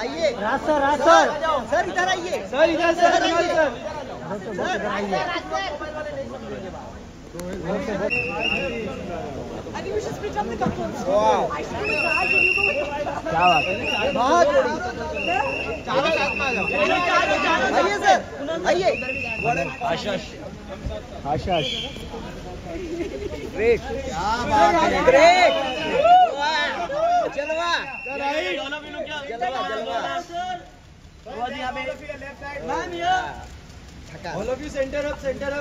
आइए। सर राज sir. Sir इधर आइए। सर इधर सर सर, the क्या बात है बहुत आइए सर। आइए। आशीष आशीष ग्रेट क्या बात है ग्रेट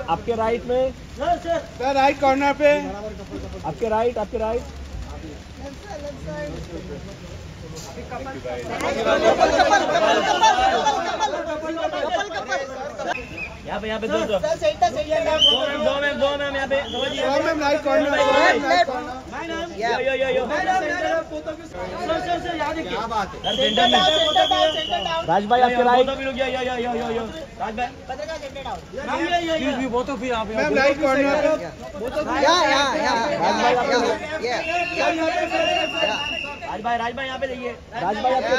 आपके राइट में सर राइट कॉर्नर पे आपके राइट आपके right couple couple couple couple couple couple यहाँ पे यहाँ पे दो दो। सर सेंटर सेंटर दो मैम दो मैम मैम यहाँ पे कॉर्नर या yo yo yo sir sir sir यहाँ देखिए। क्या बात है? सेंटर में। Centre down centre down Raj भाई आपके भी लोग यो यो यो यो यो यो राज भाई पत्रकार सेंटर डाउन भी मैम कॉर्नर या या या राज भाई या या राज भाई राज भाई यहाँ पे देखिए। राज भाई आपके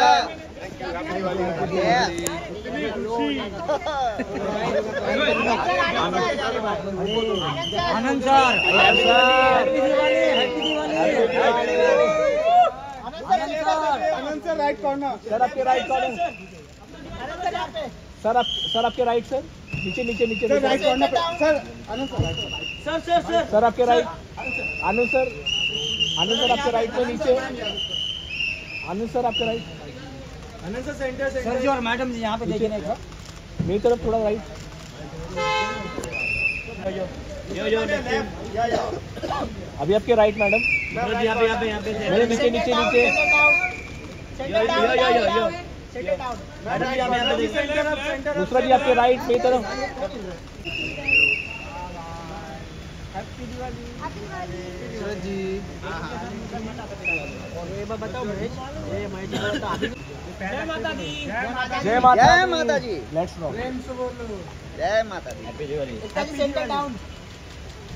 Anand sir Anand sir right corner sir आपके राइट कॉर्नर सर आप सर आपके राइट सर नीचे नीचे नीचे sir right corner sir Anand sir sir sir sir आपके right Anand sir Anand sir आपके राइट में नीचे आनंद सर आपके right sir centre sir ji और मैडम जी यहाँ पे देखिए ना मेरी तरफ़ थोड़ा राइट यो यो अभी आपके राइट मैडम। यहाँ पे यहाँ पे यहाँ पे मेरे नीचे नीचे नीचे। यो यो यो यो यो। मैडम जी यहाँ पे यहाँ पे देखिए दूसरा जी आपके राइट मेरी जय माता जय माता दी। लेट्स गो जय माता दी happy Diwali happy centre down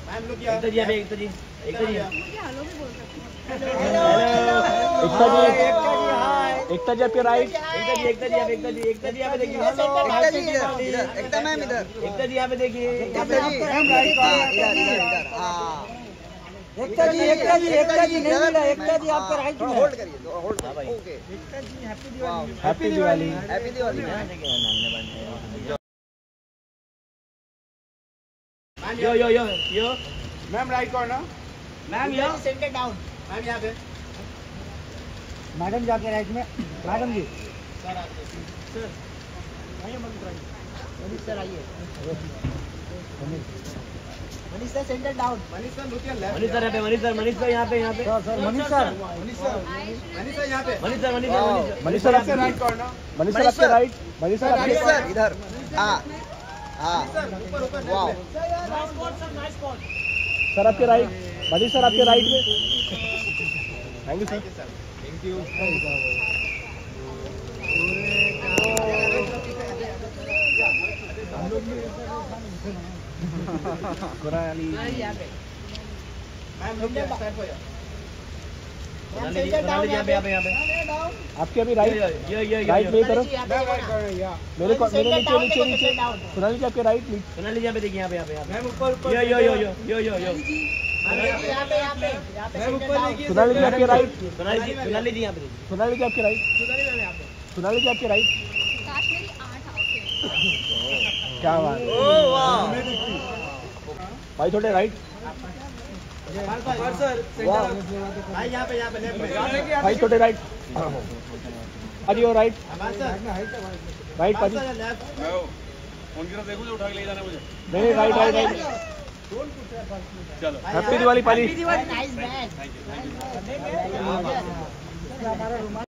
ma'am एक तो जी। अभी एक तो जी। एक तो जी hello भी बोल सकते एकता जी एकता जी आपके राइट एकता जी एकता जी आप एकता जी एकता जी यहाँ पे देखिए एकता जी इधर एकता मैम इधर एकता जी यहाँ पे देखिए एकता जी इधर इधर इधर हाँ एकता जी एकता जी एकता जी नहीं मिला एकता जी आपका राइट में होल्ड करिए hold okay Ekta ji happy Diwali happy Diwali happy Diwali ma'am yo yo yo yo ma'am right corner ma'am yo centre down ma'am यहाँ पे मैडम जी आपके राइट में मैडम जी। सर आइए Manish sir centre down Manish sir left Manish sir यहाँ पे Manish sir Manish sir यहाँ पे यहाँ पे। Sir Manish sir. Manish sir Manish sir यहाँ पे Manish sir. Manish sir Manish sir right corner Manish sir आपके right Manish sir Manish sir इधर। हाँ हाँ। वाओ। सर आपके राइट मनीष सर आपके राइट में। थैंक यू सर यहाँ पे यहाँ पे आपके अभी राइट राइट मेरी तरफ़ मेरे मेरे नीचे नीचे नीचे सोनाली जी आपके राइट सोनाली जी यहाँ पे देखिए यहाँ पे यहाँ पे yo yo yo yo yo यो सोनाली जी आपके राइट? सोनाली जी सोनाली जी आपके राइट? सोनाली जी आपके राइट? क्या बात है। ओ वाह। भाई थोड़े राइट। भाई यहाँ पे यहाँ पे लेफ़्ट में भाई थोड़े राइट। अरे यो राइट। राइट पाजी। उनकी तरफ़ देखो जो उठा के ले जाना मुझे। नहीं नहीं राइट राइट राइट। चलो। Happy Diwali bag